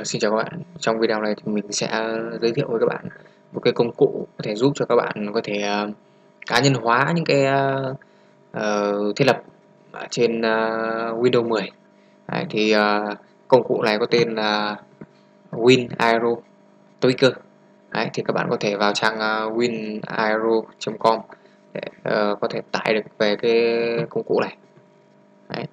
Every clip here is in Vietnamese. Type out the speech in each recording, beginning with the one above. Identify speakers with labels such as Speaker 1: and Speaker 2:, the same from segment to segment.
Speaker 1: Uh, xin chào các bạn. Trong video này thì mình sẽ giới thiệu với các bạn một cái công cụ có thể giúp cho các bạn có thể uh, cá nhân hóa những cái uh, thiết lập trên uh, Windows 10 Đấy, thì uh, công cụ này có tên là Win Aero Tweaker. Đấy, thì các bạn có thể vào trang uh, winaero.com để uh, có thể tải được về cái công cụ này. Đấy.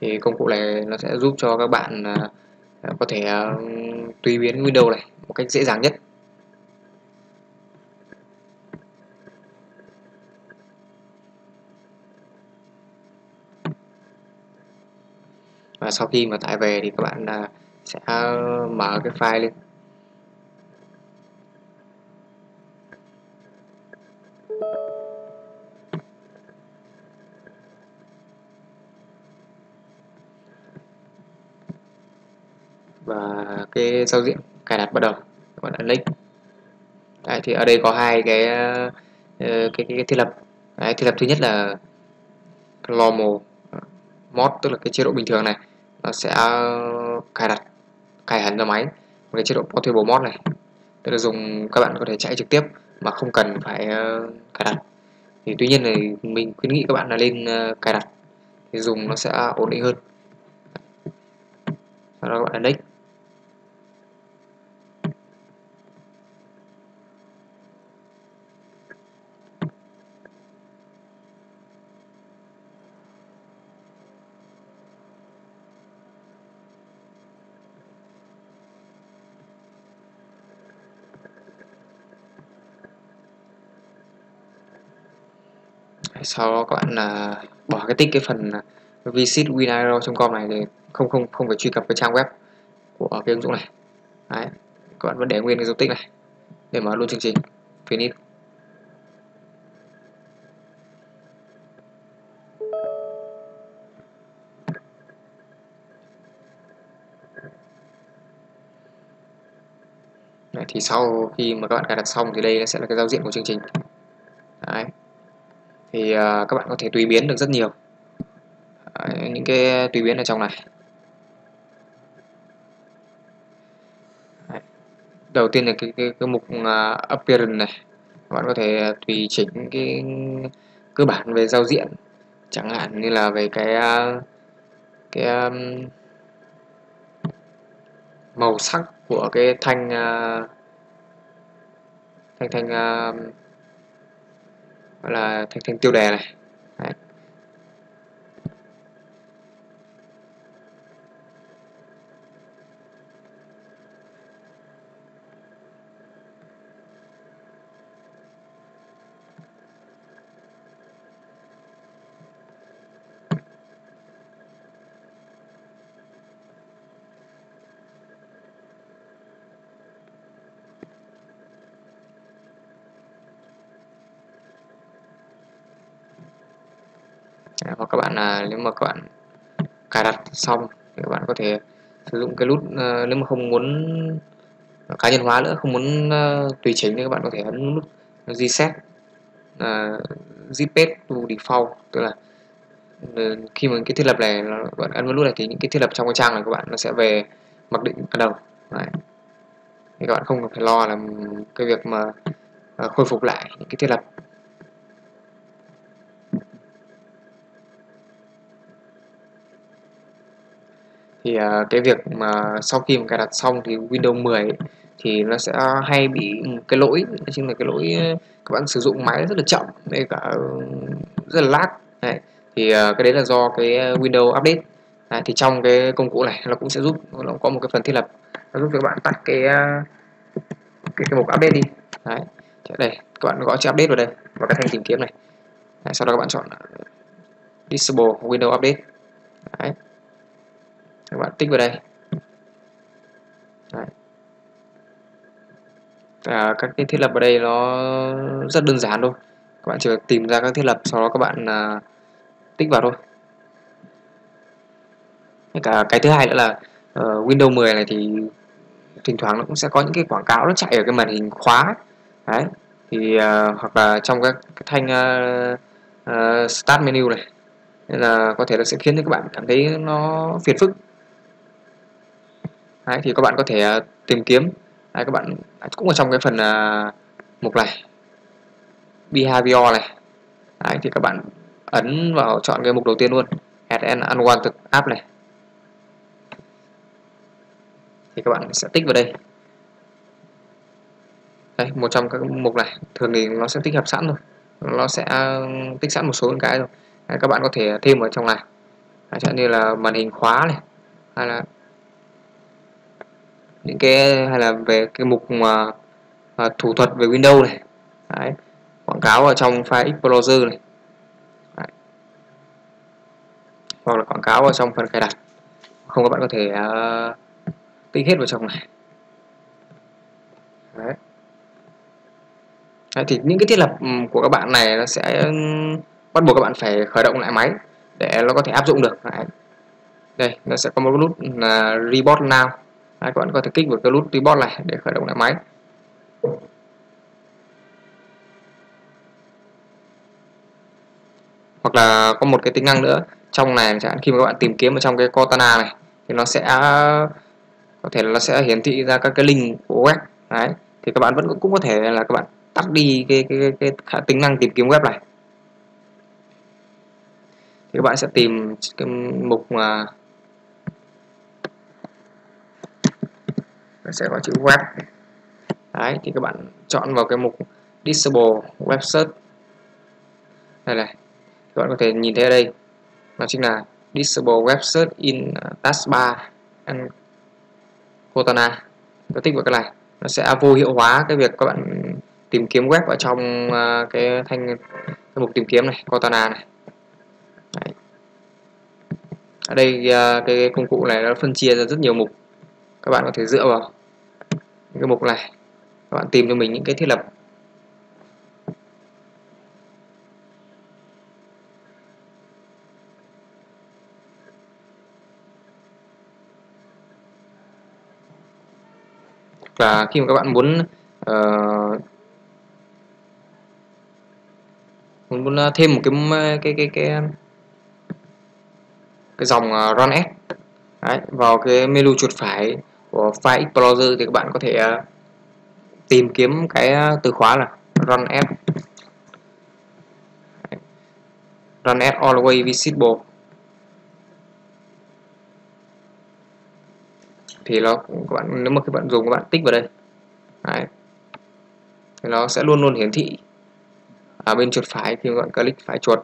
Speaker 1: Thì công cụ này nó sẽ giúp cho các bạn uh, có thể uh, tùy biến Windows này một cách dễ dàng nhất. Và sau khi mà tải về thì các bạn uh, sẽ mở cái file lên. Cái giao diện cài đặt bắt đầu các bạn ấn link. Đấy, thì ở đây có hai cái ờ, cái, cái, cái thiết lập. Đấy, thiết lập thứ nhất là normal mod tức là cái chế độ bình thường này nó sẽ ờ, cài đặt cài hẳn ra máy một cái chế độ portable mod này. Tức là dùng các bạn có thể chạy trực tiếp mà không cần phải uh, cài đặt. Thì tuy nhiên thì mình khuyến nghị các bạn là lên uh, cài đặt. Thì dùng nó sẽ ổn định hơn. Sau đó các bạn ấn next sau đó các bạn là bỏ cái tích cái phần à, visit winiro.com này để không không không phải truy cập cái trang web của cái ứng dụng này. Đấy. các bạn vẫn để nguyên cái dấu tích này để mở luôn chương trình. Finish Đấy, thì sau khi mà các bạn cài đặt xong thì đây sẽ là cái giao diện của chương trình thì à, các bạn có thể tùy biến được rất nhiều. Những cái tùy biến ở trong này. Đầu tiên là cái, cái, cái mục uh, appearance này. Các bạn có thể tùy chỉnh cái cơ bản về giao diện. Chẳng hạn như là về cái à, cái um, màu sắc của cái thanh uh, thanh thanh uh, gọi là thành thành tiêu đề này Đấy hoặc các bạn là nếu mà các bạn cài đặt xong thì các bạn có thể sử dụng cái nút uh, nếu mà không muốn cá nhân hóa nữa không muốn uh, tùy chỉnh thì các bạn có thể ấn nút reset ờ, uh, zipet to default. Tức là khi mà cái thiết lập này các bạn ấn vào nút này thì những cái thiết lập trong cái trang này các bạn nó sẽ về mặc định ban đầu. Đấy. thì các bạn không phải lo là cái việc mà uh, khôi phục lại những cái thiết lập. Thì uh, cái việc mà sau khi mà cài đặt xong thì Windows 10 thì nó sẽ hay bị ừ, cái lỗi chính là cái lỗi ờ, các bạn sử dụng máy rất là chậm với cả ừ, rất là lag. Này. thì uh, cái đấy là do cái ờ, Windows update. À, thì trong cái công cụ này nó cũng sẽ giúp nó có một cái phần thiết lập nó giúp cho các bạn tắt cái ờ, cái, cái mục update đi. Đấy đây các bạn gõ chữ update vào đây và cái thanh tìm kiếm này. Đấy, sau đó các bạn chọn disable Windows update. Đấy các bạn tích vào đây. Đấy. À, các cái thiết lập ở đây nó rất đơn giản thôi. Các bạn chỉ tìm ra các thiết lập sau đó các bạn à, tích vào thôi. Cả cái thứ hai nữa là uh, Windows 10 này thì thỉnh thoảng nó cũng sẽ có những cái quảng cáo nó chạy ở cái màn hình khóa. Đấy. Thì uh, hoặc là trong các cái thanh uh, uh, start menu này. Nên là có thể là sẽ khiến cho các bạn cảm thấy nó phiền phức. Đấy, thì các bạn có thể à, tìm kiếm. Đấy, các bạn cũng ở trong cái phần uh, mục này. Behavior này. Đấy, thì các bạn ấn vào chọn cái mục đầu tiên luôn. Add an unwanted app này. Thì các bạn sẽ tích vào đây. Đây một trong các mục này. Thường thì nó sẽ tích hợp sẵn rồi nó sẽ à, tích sẵn một số những cái rồi Đấy, các bạn có thể thêm ở trong này. Chẳng như là màn hình khóa này. Hay là những cái hay là về cái mục mà uh, thủ thuật về Windows này Đấy. quảng cáo ở trong file Explorer này Đấy. hoặc là quảng cáo ở trong phần cài đặt không các bạn có thể uh, tích hết vào trong này Đấy. Đấy, thì những cái thiết lập của các bạn này nó sẽ bắt buộc các bạn phải khởi động lại máy để nó có thể áp dụng được Đấy. đây nó sẽ có một nút là reboot now Đấy, các bạn có thể kích vào cái nút reboot này để khởi động lại máy. Hoặc là có một cái tính năng nữa trong này chẳng khi mà các bạn tìm kiếm ở trong cái Cortana này thì nó sẽ có thể là nó sẽ hiển thị ra các cái link của web. Đấy thì các bạn vẫn cũng có thể là các bạn tắt đi cái cái, cái, cái tính năng tìm kiếm web này. Thì các bạn sẽ tìm cái mục mà sẽ có chữ web. Đấy thì các bạn chọn vào cái mục disable web search. Đây này các bạn có thể nhìn thấy ở đây nó chính là disable web search in taskbar and Cortana có tích vào cái này nó sẽ vô hiệu hóa cái việc các bạn tìm kiếm web ở trong uh, cái thanh cái mục tìm kiếm này Cortana này. Đấy. ở đây uh, cái công cụ này nó phân chia ra rất nhiều mục. Các bạn có thể dựa vào cái mục này. Các bạn tìm cho mình những cái thiết lập. Và khi mà các bạn muốn uh, muốn ờ, thêm một cái cái cái cái cái dòng ờ, run s. Đấy, vào cái menu chuột phải của file explorer thì các bạn có thể uh, tìm kiếm cái à, từ khóa là run s run s always visible. Thì nó các bạn nếu mà các bạn dùng các bạn tích vào đây. Đấy. thì nó sẽ luôn luôn hiển thị. Ở bên chuột phải khi các bạn click phải chuột.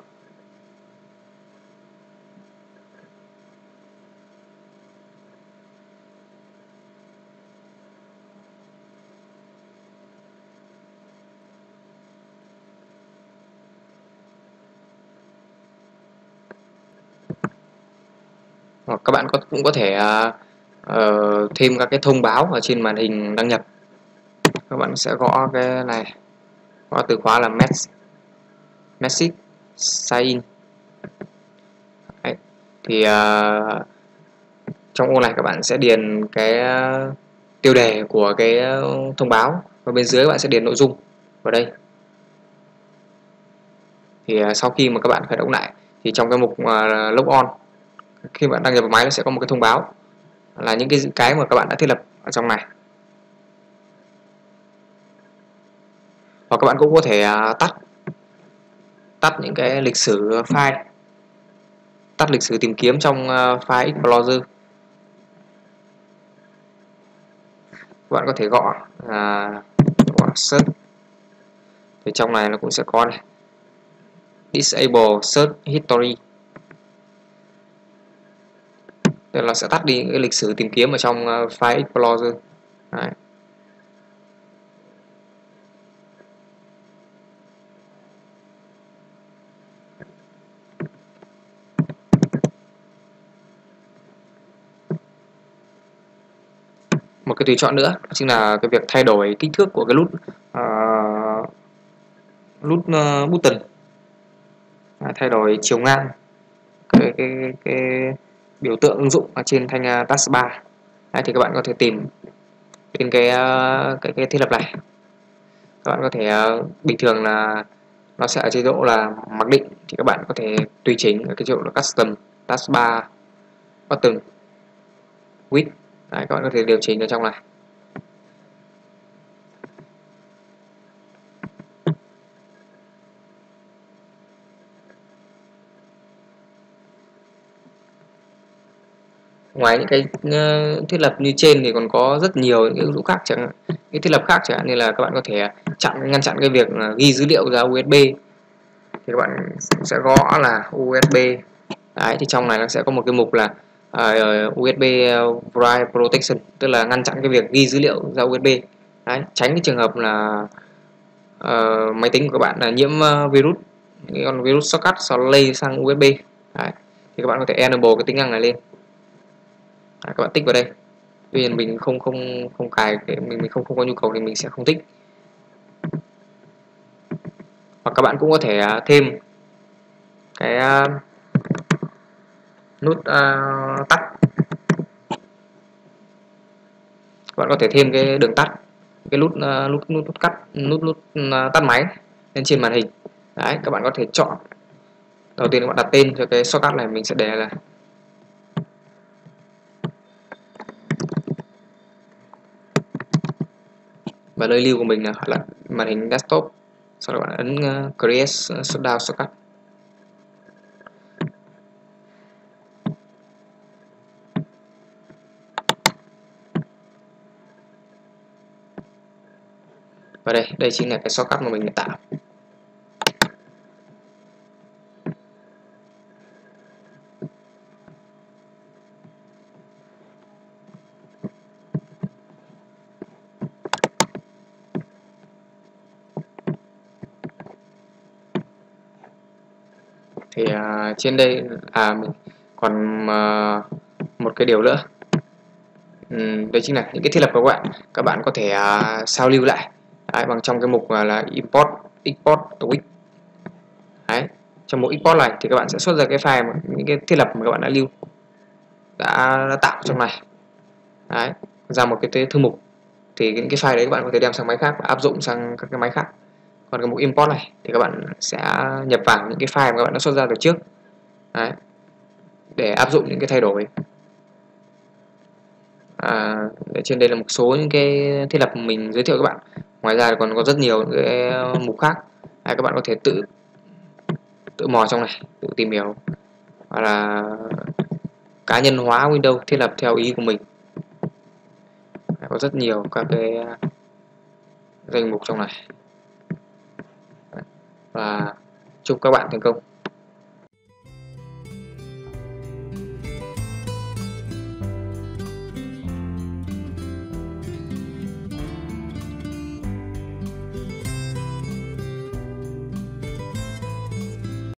Speaker 1: Hoặc các bạn có, cũng có thể uh, thêm các cái thông báo ở trên màn hình đăng nhập các bạn sẽ gõ cái này gõ từ khóa là mess message sign in Đấy. thì uh, trong ô này các bạn sẽ điền cái tiêu đề của cái thông báo và bên dưới các bạn sẽ điền nội dung vào đây thì uh, sau khi mà các bạn khởi động lại thì trong cái mục uh, log on khi bạn đăng nhập vào máy nó sẽ có một cái thông báo là những cái cái mà các bạn đã thiết lập ở trong này. Hoặc các bạn cũng có thể à, tắt tắt những cái lịch sử file tắt lịch sử tìm kiếm trong à, file Explorer các bạn có thể gõ à, gõ search. Thì trong này nó cũng sẽ có này. Disable search history thì nó sẽ tắt đi cái lịch sử tìm kiếm ở trong uh, file Explorer. Đấy. một cái tùy chọn nữa chính là cái việc thay đổi kích thước của cái nút uh, ờ, nút uh, ờ, button. À, thay đổi chiều ngang. Cái, cái, cái, cái biểu tượng ứng dụng ở trên thanh à, uh, taskbar Đấy, thì các bạn có thể tìm trên cái uh, cái, cái thiết lập này. Các bạn có thể uh, bình thường là nó sẽ ở chế độ là mặc định thì các bạn có thể tùy chỉnh ở cái chế độ là custom taskbar button width. Đấy, các bạn có thể điều chỉnh ở trong này. Ngoài những cái uh, thiết lập như trên thì còn có rất nhiều những cái ứng dụng khác chẳng cái thiết lập khác chẳng hạn như là các bạn có thể chặn ngăn chặn cái việc ghi dữ liệu ra USB thì các bạn sẽ gõ là USB đấy thì trong này nó sẽ có một cái mục là ờ, uh, USB Write ờ, Protection tức là ngăn chặn cái việc ghi dữ liệu ra USB đấy tránh cái trường hợp là uh, máy tính của các bạn là nhiễm uh, virus cái con virus shortcut sau lây sang USB đấy thì các bạn có thể enable cái tính năng này lên à, các bạn tích vào đây. Tuy nhiên mình không không không cài mình mình không không có nhu cầu thì mình sẽ không tích. Hoặc các bạn cũng có thể uh, thêm cái uh, nút uh, tắt. Các bạn có thể thêm cái đường tắt cái nút uh, nút nút nút cắt nút nút uh, tắt máy lên trên màn hình. Đấy các bạn có thể chọn. Đầu tiên các bạn đặt tên cho cái shortcut này mình sẽ để là và nơi lưu của mình là là màn hình desktop sau đó bạn ấn uh, create ờ, shutdown shortcut và đây đây chính là cái shortcut mà mình đã tạo. Thì uh, trên đây à mình còn uh, một cái điều nữa. Ừ, um, đấy chính là những cái thiết lập của các bạn. Các bạn có thể uh, sao lưu lại. Đấy, bằng trong cái mục uh, là import export to wix đấy trong mục export này thì các bạn sẽ xuất ra cái file mà, những cái thiết lập mà các bạn đã lưu đã, đã tạo trong này. Đấy ra một cái thư mục. Thì những cái file đấy các bạn có thể đem sang máy khác và áp dụng sang các cái máy khác còn cái mục import này thì các bạn sẽ nhập vào những cái file mà các bạn đã xuất ra từ trước. Đấy. để áp dụng những cái thay đổi. À, trên đây là một số những cái thiết lập mình giới thiệu các bạn. Ngoài ra còn có rất nhiều những cái mục khác. À, các bạn có thể tự tự mò trong này tự tìm hiểu. Hoặc là cá nhân hóa Windows thiết lập theo ý của mình. Có rất nhiều các cái danh mục trong này và chúc các bạn thành công.